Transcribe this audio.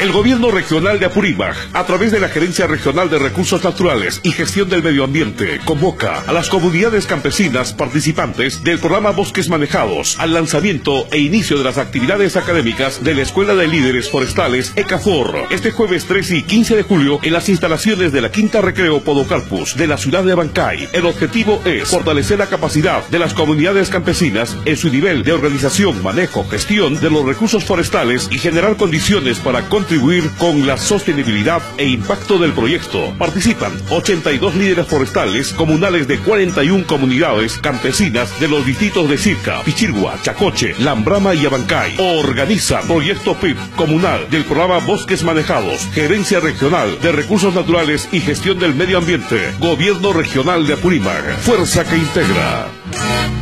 El gobierno regional de Apurímac, a través de la Gerencia Regional de Recursos Naturales y Gestión del Medio Ambiente, convoca a las comunidades campesinas participantes del programa Bosques Manejados al lanzamiento e inicio de las actividades académicas de la Escuela de Líderes Forestales ECAFOR, este jueves 13 y 15 de julio en las instalaciones de la Quinta Recreo Podocarpus de la ciudad de Abancay. El objetivo es fortalecer la capacidad de las comunidades campesinas en su nivel de organización, manejo, gestión de los recursos forestales y generar condiciones para contribuir con la sostenibilidad e impacto del proyecto. Participan 82 líderes forestales comunales de 41 comunidades campesinas de los distritos de Circa, Pichirgua, Chacoche, Lambrama y Abancay. Organiza Proyecto PIB comunal del programa Bosques Manejados, Gerencia Regional de Recursos Naturales y Gestión del Medio Ambiente, Gobierno Regional de Apurímac, Fuerza que integra.